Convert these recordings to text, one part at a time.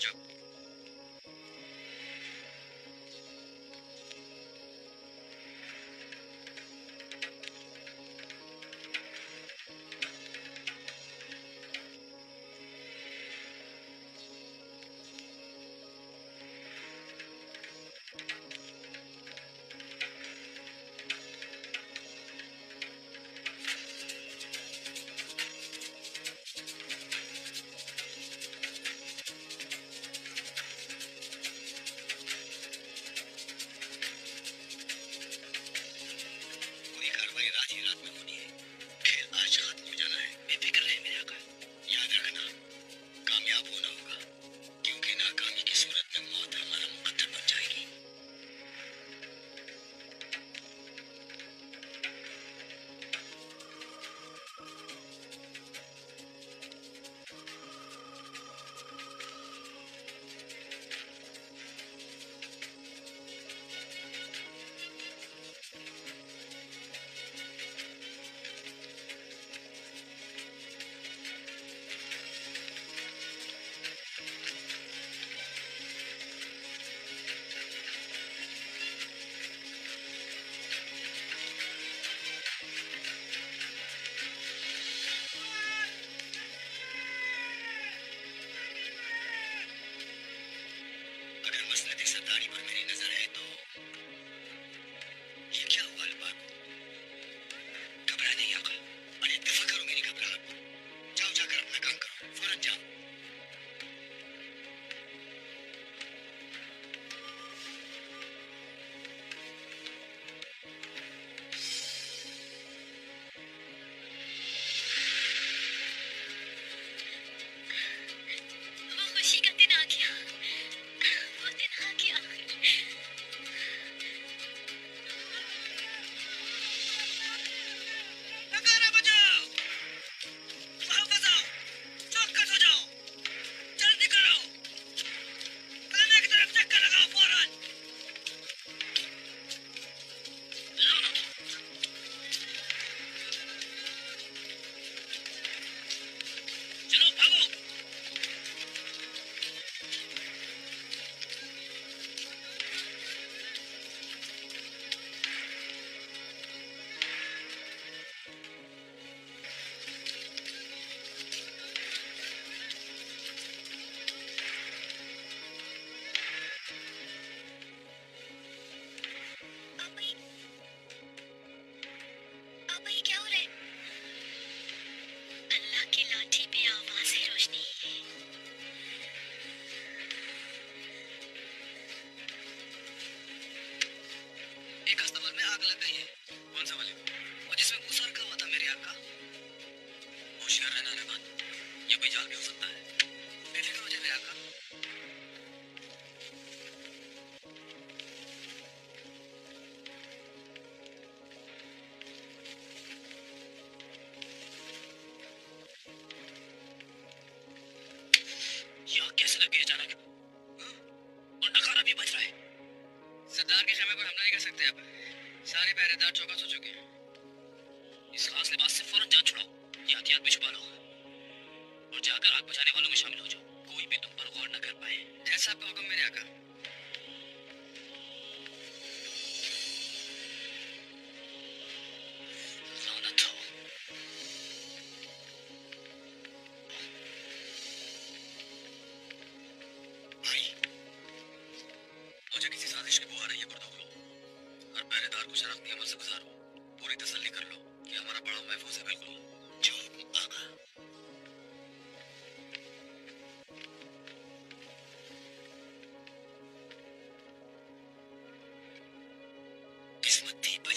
Schedule. वो जिसमें भूसा रखा हुआ था मेरे आग का। होशियार रहना रहमान ये कोई जाल भी हो सकता है। देखिएगा मुझे मेरा आग का। people.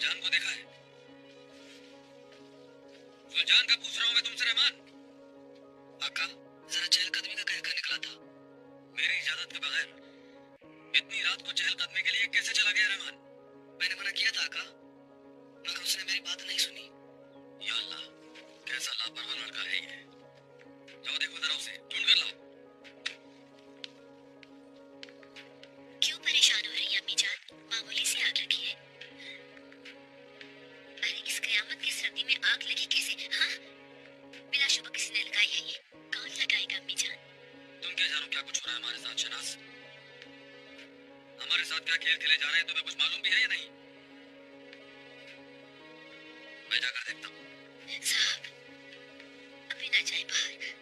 फरजान को देखा है। फरजान का पूछ रहा हूँ मैं तुमसे रहमान। अक्का जरा चहलकदमी का कहकर निकला था। मेरी इजाज़त के बगैर। इतनी रात को चहलकदमी के लिए कैसे चला गया रहमान? मैंने मना किया था अक्का। मगर उसने मेरी बात नहीं सुनी। या अल्लाह कैसा लापरवाह लड़का है ये। जाओ देखो जरा उसे ढूंढ कर लाओ। क्यों परेशान हो रही है अम्मी जान? मामूली में आग लगी कैसे? हाँ? बिना शुभ किसी ने लगाई है ये। कौन लगाएगा अम्मी जान? तुम क्या जानो क्या कुछ हो रहा है हमारे साथ शनास हमारे साथ क्या खेल खेले जा रहे हैं तुम्हें कुछ मालूम भी है या नहीं? मैं जाकर देखता हूँ। साहब अभी ना जाए बाहर।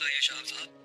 Ayesha Abzab.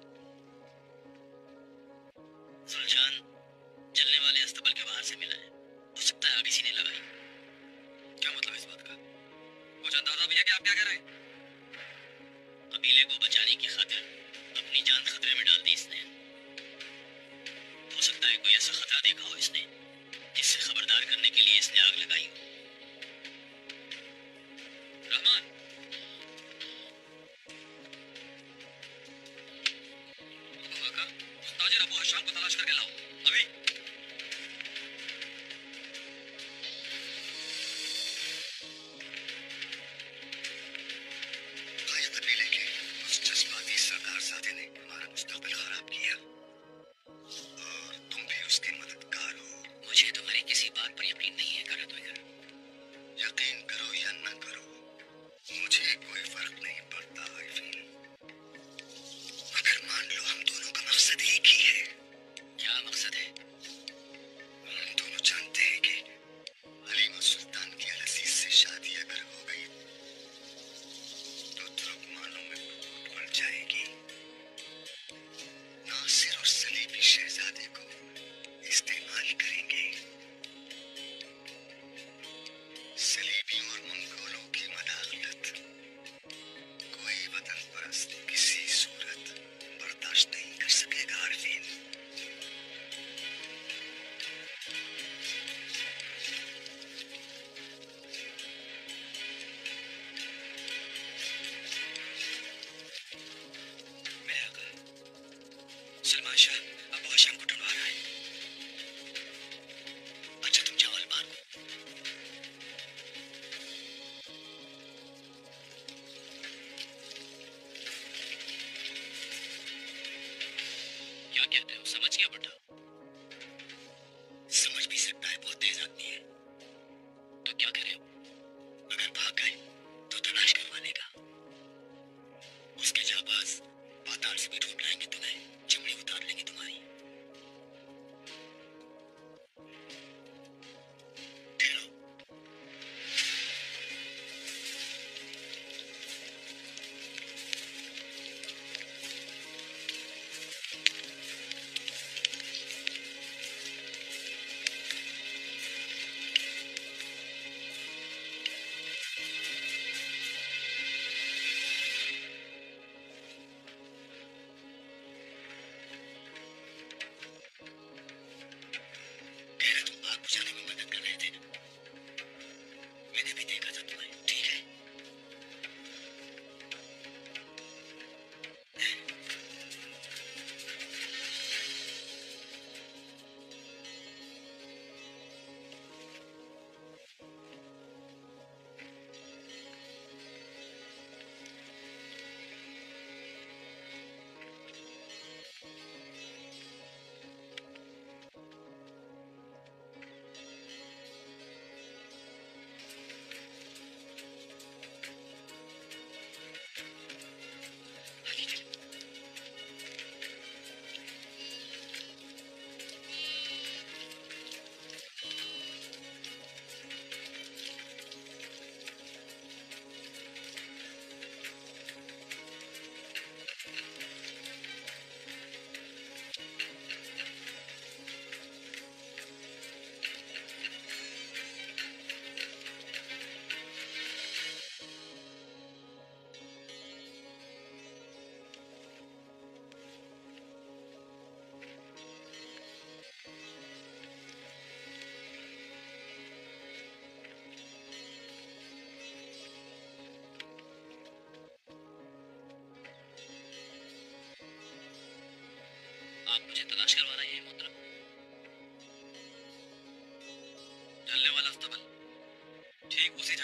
कहते हो? समझ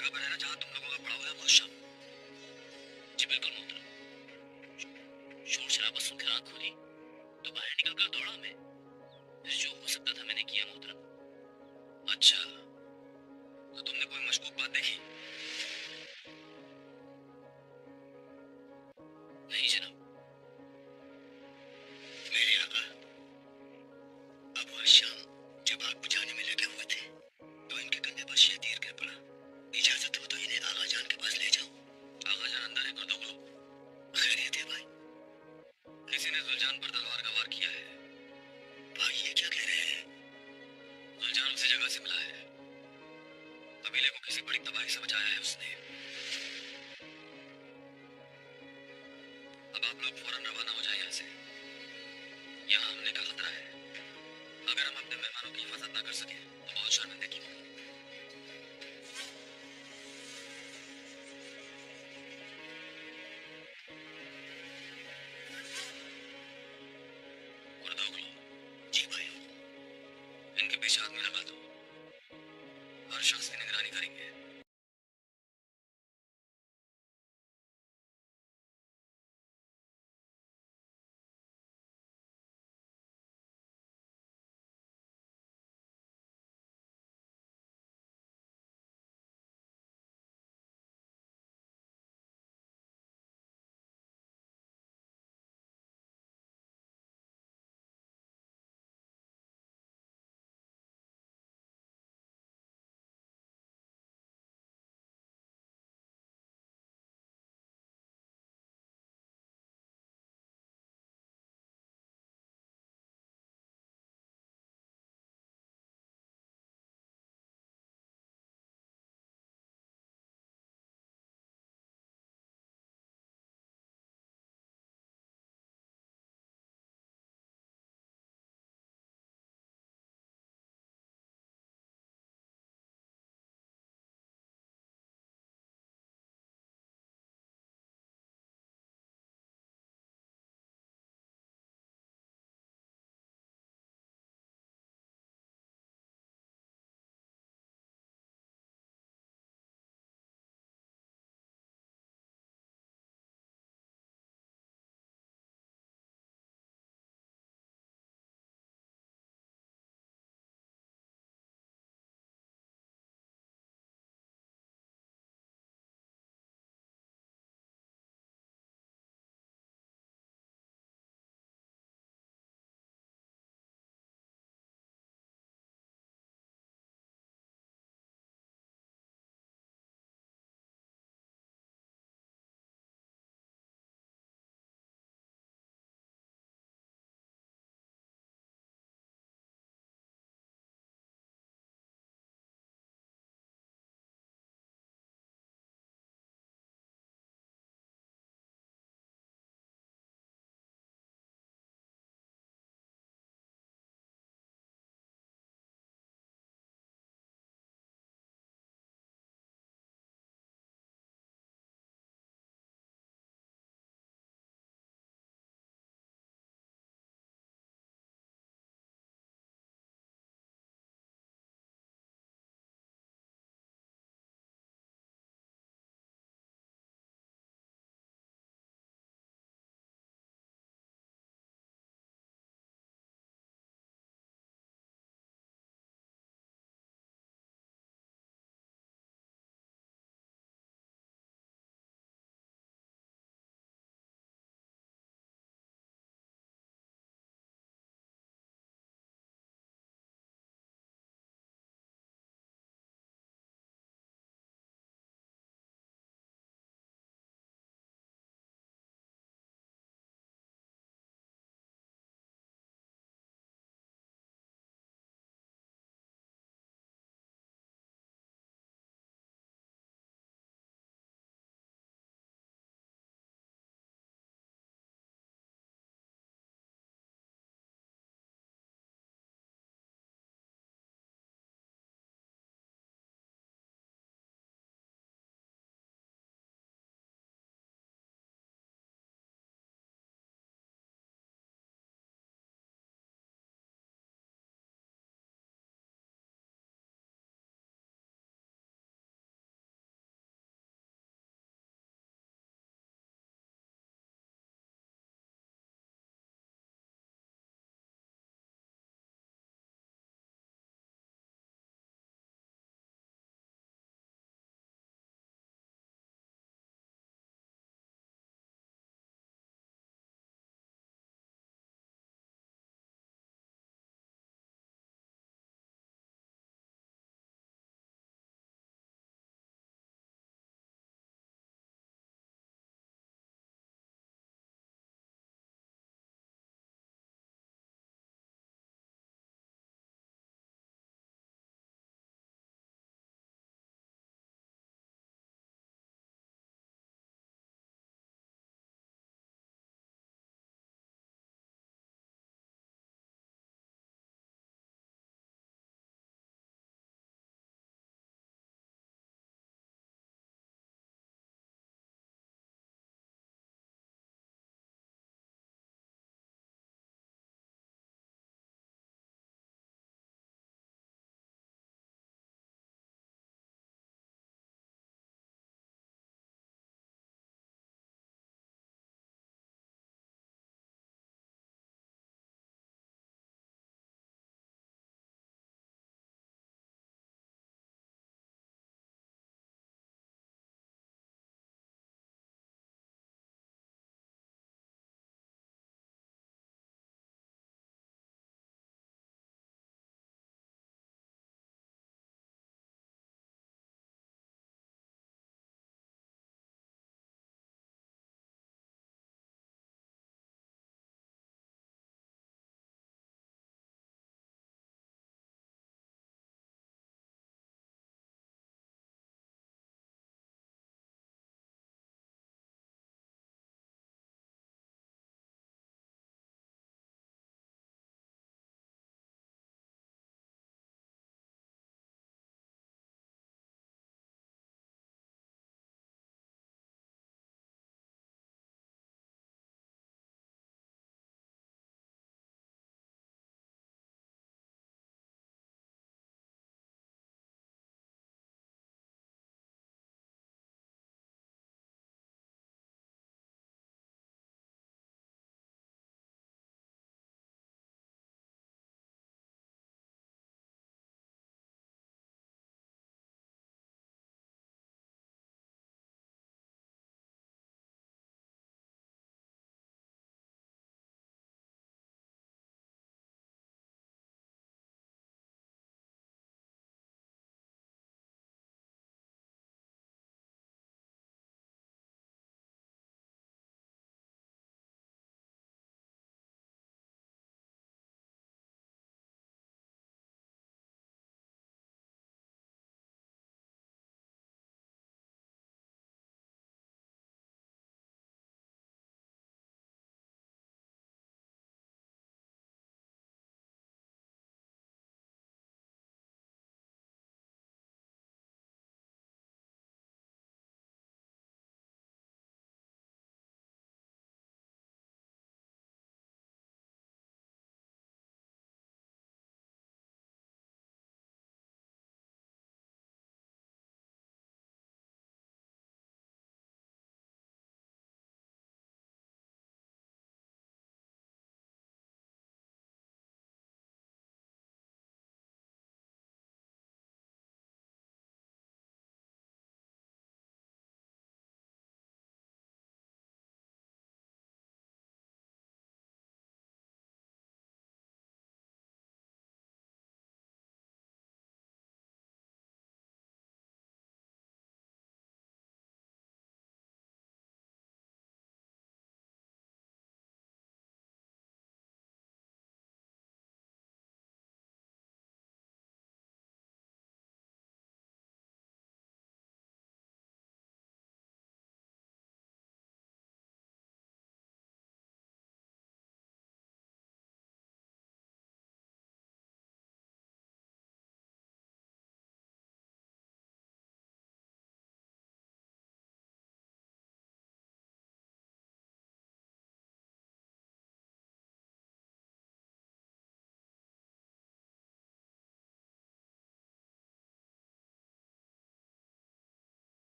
जगह बनाना जहाँ तुम